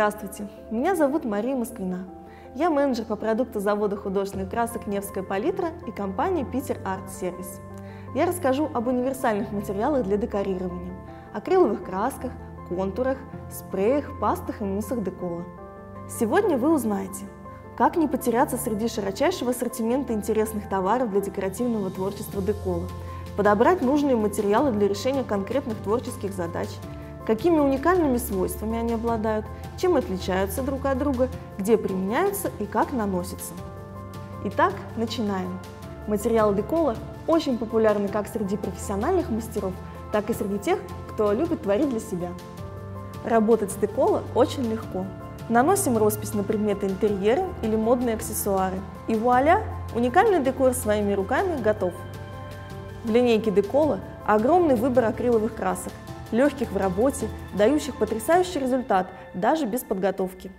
Здравствуйте, меня зовут Мария Москвина. Я менеджер по продукту завода художественных красок «Невская палитра» и компании «Питер Арт Сервис». Я расскажу об универсальных материалах для декорирования, акриловых красках, контурах, спреях, пастах и муссах декола. Сегодня вы узнаете, как не потеряться среди широчайшего ассортимента интересных товаров для декоративного творчества декола, подобрать нужные материалы для решения конкретных творческих задач – какими уникальными свойствами они обладают, чем отличаются друг от друга, где применяются и как наносятся. Итак, начинаем. Материал декола очень популярны как среди профессиональных мастеров, так и среди тех, кто любит творить для себя. Работать с декола очень легко. Наносим роспись на предметы интерьера или модные аксессуары. И вуаля, уникальный декор своими руками готов. В линейке декола огромный выбор акриловых красок, легких в работе, дающих потрясающий результат даже без подготовки.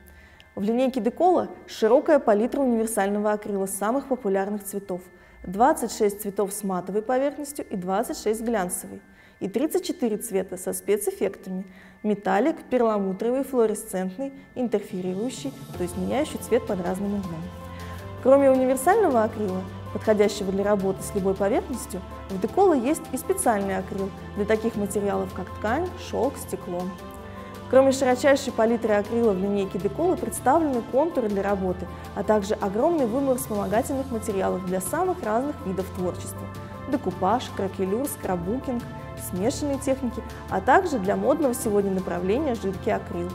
В линейке Декола широкая палитра универсального акрила самых популярных цветов. 26 цветов с матовой поверхностью и 26 глянцевой. И 34 цвета со спецэффектами. Металлик, перламутровый, флуоресцентный, интерферирующий, то есть меняющий цвет под разным углом. Кроме универсального акрила, подходящего для работы с любой поверхностью, в Деколо есть и специальный акрил для таких материалов, как ткань, шелк, стекло. Кроме широчайшей палитры акрила в линейке Деколо представлены контуры для работы, а также огромный выбор вспомогательных материалов для самых разных видов творчества. Декупаж, кракелюр, скраббукинг, смешанные техники, а также для модного сегодня направления жидкий акрил.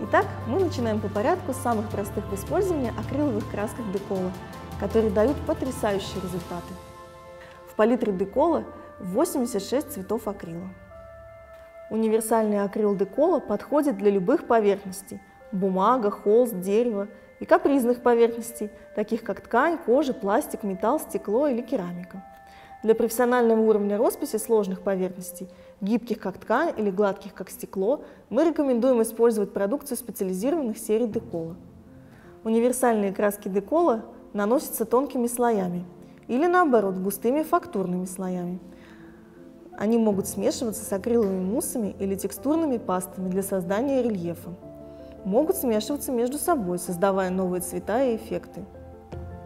Итак, мы начинаем по порядку с самых простых в использовании акриловых красках декола, которые дают потрясающие результаты. В палитре декола 86 цветов акрила. Универсальный акрил декола подходит для любых поверхностей – бумага, холст, дерево и капризных поверхностей, таких как ткань, кожа, пластик, металл, стекло или керамика. Для профессионального уровня росписи сложных поверхностей, гибких как ткань или гладких как стекло, мы рекомендуем использовать продукцию специализированных серий Декола. Универсальные краски Декола наносятся тонкими слоями или наоборот густыми фактурными слоями. Они могут смешиваться с акриловыми муссами или текстурными пастами для создания рельефа. Могут смешиваться между собой, создавая новые цвета и эффекты.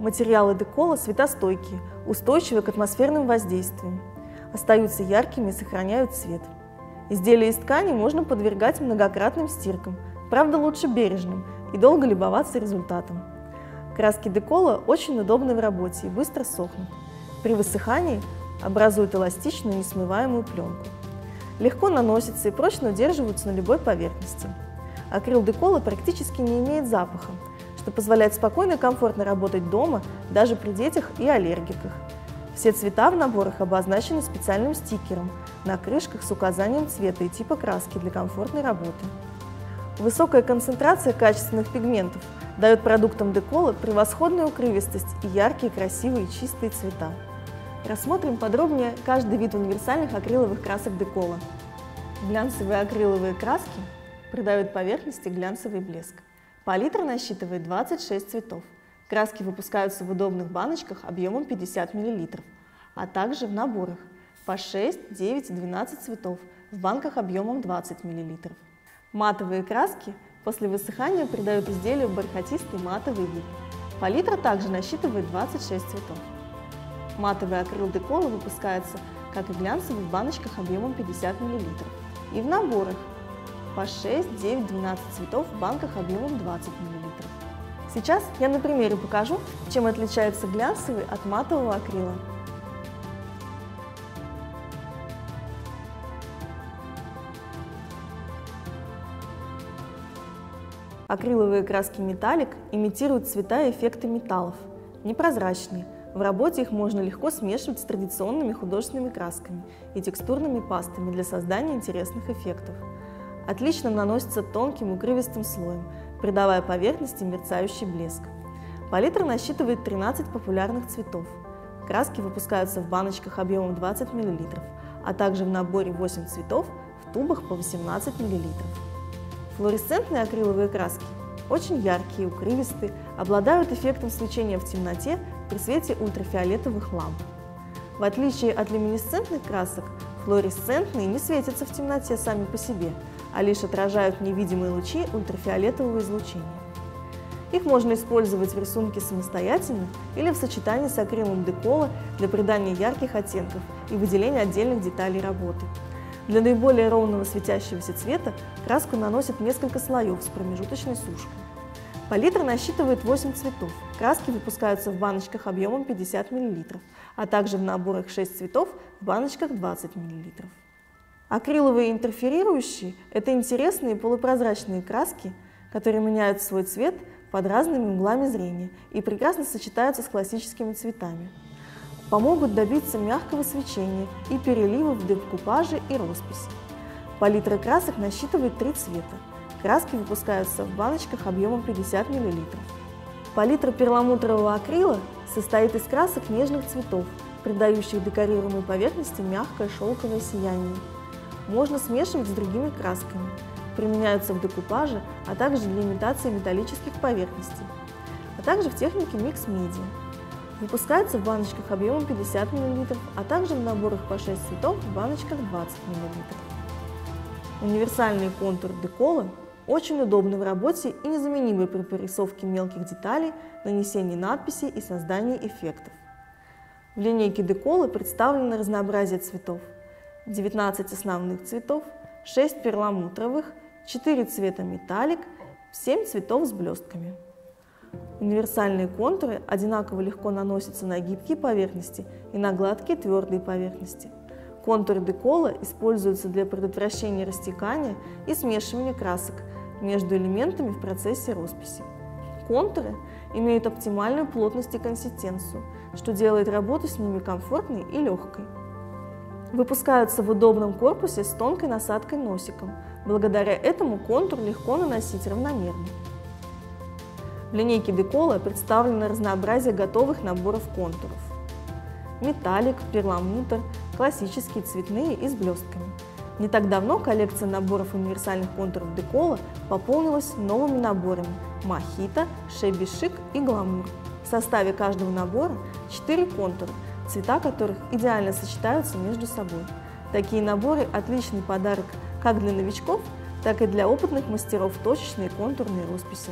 Материалы декола светостойкие, устойчивы к атмосферным воздействиям, остаются яркими и сохраняют цвет. Изделия из ткани можно подвергать многократным стиркам, правда лучше бережным, и долго любоваться результатом. Краски декола очень удобны в работе и быстро сохнут. При высыхании образуют эластичную несмываемую пленку. Легко наносятся и прочно удерживаются на любой поверхности. Акрил декола практически не имеет запаха, что позволяет спокойно и комфортно работать дома, даже при детях и аллергиках. Все цвета в наборах обозначены специальным стикером на крышках с указанием цвета и типа краски для комфортной работы. Высокая концентрация качественных пигментов дает продуктам декола превосходную укрывистость и яркие, красивые, чистые цвета. Рассмотрим подробнее каждый вид универсальных акриловых красок декола. Глянцевые акриловые краски придают поверхности глянцевый блеск. Палитра насчитывает 26 цветов. Краски выпускаются в удобных баночках объемом 50 мл, а также в наборах по 6, 9 и 12 цветов в банках объемом 20 мл. Матовые краски после высыхания придают изделию бархатистый матовый вид. Палитра также насчитывает 26 цветов. Матовый акрил декола выпускается, как и глянцевый, в баночках объемом 50 мл и в наборах по 6, 9, 12 цветов в банках объемом 20 мл. Сейчас я на примере покажу, чем отличается глянцевый от матового акрила. Акриловые краски металлик имитируют цвета и эффекты металлов, непрозрачные. В работе их можно легко смешивать с традиционными художественными красками и текстурными пастами для создания интересных эффектов. Отлично наносится тонким укрывистым слоем, придавая поверхности мерцающий блеск. Палитра насчитывает 13 популярных цветов. Краски выпускаются в баночках объемом 20 мл, а также в наборе 8 цветов в тубах по 18 мл. Флуоресцентные акриловые краски очень яркие, укрывистые, обладают эффектом свечения в темноте при свете ультрафиолетовых ламп. В отличие от люминесцентных красок, флуоресцентные не светятся в темноте сами по себе, а лишь отражают невидимые лучи ультрафиолетового излучения. Их можно использовать в рисунке самостоятельно или в сочетании с акрилом декола для придания ярких оттенков и выделения отдельных деталей работы. Для наиболее ровного светящегося цвета краску наносят несколько слоев с промежуточной сушкой. Палитра насчитывает 8 цветов. Краски выпускаются в баночках объемом 50 мл, а также в наборах 6 цветов в баночках 20 мл. Акриловые интерферирующие – это интересные полупрозрачные краски, которые меняют свой цвет под разными углами зрения и прекрасно сочетаются с классическими цветами. Помогут добиться мягкого свечения и переливов в декупаже и росписи. Палитра красок насчитывает три цвета. Краски выпускаются в баночках объемом 50 мл. Палитра перламутрового акрила состоит из красок нежных цветов, придающих декорируемой поверхности мягкое шелковое сияние можно смешивать с другими красками. Применяются в декупаже, а также для имитации металлических поверхностей, а также в технике микс-медиа. Выпускаются в баночках объемом 50 мл, а также в наборах по 6 цветов в баночках 20 мл. Универсальный контур декола очень удобны в работе и незаменимы при прорисовке мелких деталей, нанесении надписей и создании эффектов. В линейке декола представлено разнообразие цветов – 19 основных цветов, 6 перламутровых, 4 цвета металлик, 7 цветов с блестками. Универсальные контуры одинаково легко наносятся на гибкие поверхности и на гладкие твердые поверхности. Контуры декола используются для предотвращения растекания и смешивания красок между элементами в процессе росписи. Контуры имеют оптимальную плотность и консистенцию, что делает работу с ними комфортной и легкой. Выпускаются в удобном корпусе с тонкой насадкой носиком. Благодаря этому контур легко наносить равномерно. В линейке Декола представлено разнообразие готовых наборов контуров. Металлик, перламутр, классические цветные и с блестками. Не так давно коллекция наборов универсальных контуров Декола пополнилась новыми наборами Махита, Шеби Шик и Гламур. В составе каждого набора 4 контура – цвета которых идеально сочетаются между собой. Такие наборы – отличный подарок как для новичков, так и для опытных мастеров точечной и контурной росписи.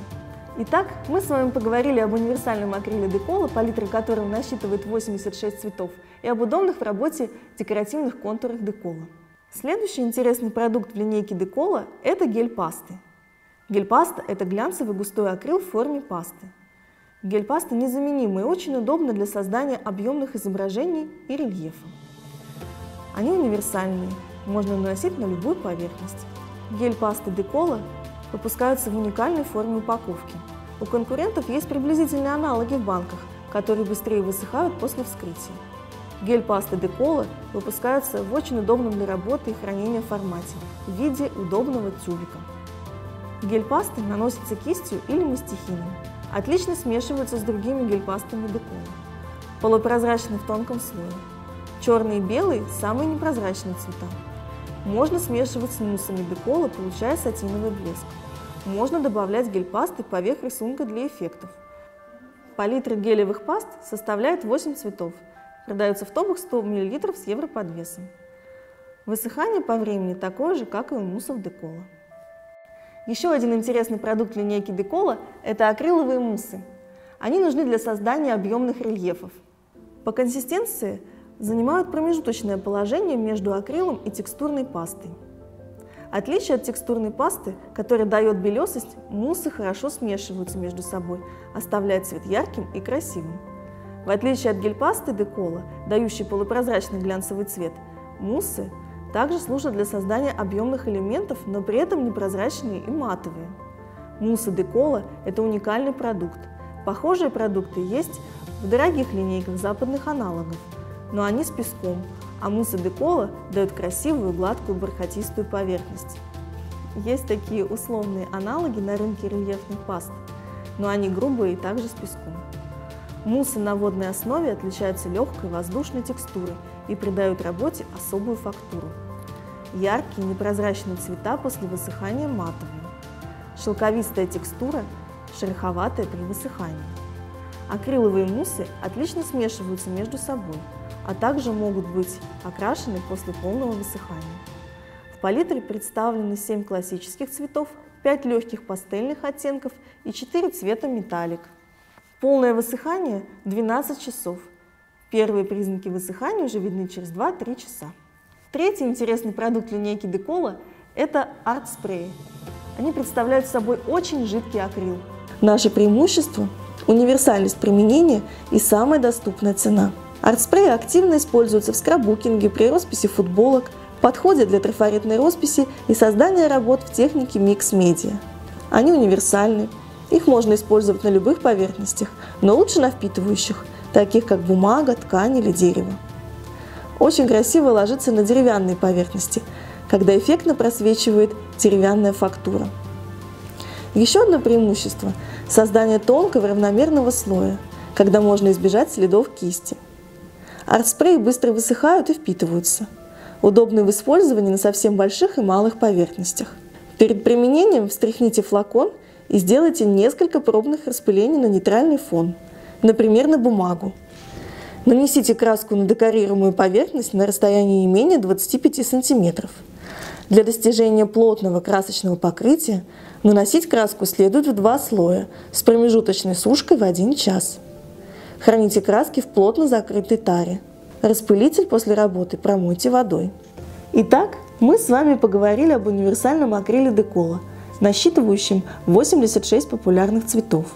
Итак, мы с вами поговорили об универсальном акриле Декола, палитра которого насчитывает 86 цветов, и об удобных в работе декоративных контурах Декола. Следующий интересный продукт в линейке Декола – это гель-пасты. Гель-паста – это глянцевый густой акрил в форме пасты. Гель-паста незаменимы и очень удобны для создания объемных изображений и рельефа. Они универсальные, можно наносить на любую поверхность. Гель-пасты Декола выпускаются в уникальной форме упаковки. У конкурентов есть приблизительные аналоги в банках, которые быстрее высыхают после вскрытия. Гель-пасты Декола выпускаются в очень удобном для работы и хранения формате в виде удобного тюбика. Гель-пасты наносятся кистью или мастихином. Отлично смешиваются с другими гель-пастами Декола. Полупрозрачный в тонком слое. Черный и белый – самые непрозрачные цвета. Можно смешивать с муссами Декола, получая сатиновый блеск. Можно добавлять гель-пасты поверх рисунка для эффектов. Палитра гелевых паст составляет 8 цветов. Продается в топах 100 мл с европодвесом. Высыхание по времени такое же, как и у муссов Декола. Еще один интересный продукт линейки Декола – это акриловые муссы. Они нужны для создания объемных рельефов. По консистенции занимают промежуточное положение между акрилом и текстурной пастой. Отличие от текстурной пасты, которая дает белесость, муссы хорошо смешиваются между собой, оставляя цвет ярким и красивым. В отличие от гель-пасты Декола, дающей полупрозрачный глянцевый цвет, муссы также служат для создания объемных элементов, но при этом непрозрачные и матовые. Муссы Декола – это уникальный продукт. Похожие продукты есть в дорогих линейках западных аналогов, но они с песком, а муссы Декола дают красивую, гладкую, бархатистую поверхность. Есть такие условные аналоги на рынке рельефных паст, но они грубые и также с песком. Муссы на водной основе отличаются легкой воздушной текстурой и придают работе особую фактуру. Яркие непрозрачные цвета после высыхания матовые. Шелковистая текстура, шероховатая при высыхании. Акриловые муссы отлично смешиваются между собой, а также могут быть окрашены после полного высыхания. палитре представлены 7 классических цветов, 5 легких пастельных оттенков и 4 цвета металлик. Полное высыхание 12 часов. Первые признаки высыхания уже видны через 2-3 часа. Третий интересный продукт линейки Декола – это арт-спреи. Они представляют собой очень жидкий акрил. Наше преимущество – универсальность применения и самая доступная цена. Арт-спреи активно используются в скраббукинге, при росписи футболок, подходят для трафаретной росписи и создания работ в технике микс-медиа. Они универсальны, их можно использовать на любых поверхностях, но лучше на впитывающих, таких как бумага, ткань или дерево. Очень красиво ложится на деревянные поверхности, когда эффектно просвечивает деревянная фактура. Еще одно преимущество – создание тонкого равномерного слоя, когда можно избежать следов кисти. Арт-спреи быстро высыхают и впитываются. Удобны в использовании на совсем больших и малых поверхностях. Перед применением встряхните флакон и сделайте несколько пробных распылений на нейтральный фон, например, на бумагу. Нанесите краску на декорируемую поверхность на расстоянии не менее 25 см. Для достижения плотного красочного покрытия наносить краску следует в два слоя с промежуточной сушкой в 1 час. Храните краски в плотно закрытой таре. Распылитель после работы промойте водой. Итак, мы с вами поговорили об универсальном акриле Декола, насчитывающем 86 популярных цветов,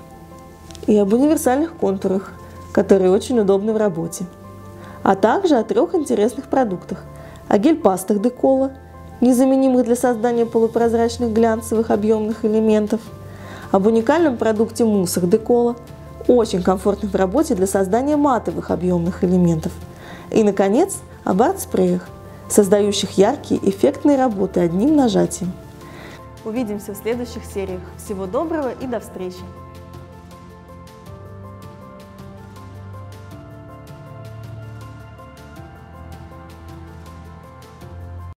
и об универсальных контурах, которые очень удобны в работе, а также о трех интересных продуктах – о гель-пастах Декола, незаменимых для создания полупрозрачных глянцевых объемных элементов, об уникальном продукте муссах Декола, очень комфортных в работе для создания матовых объемных элементов, и, наконец, об арт-спреях, создающих яркие, эффектные работы одним нажатием. Увидимся в следующих сериях. Всего доброго и до встречи!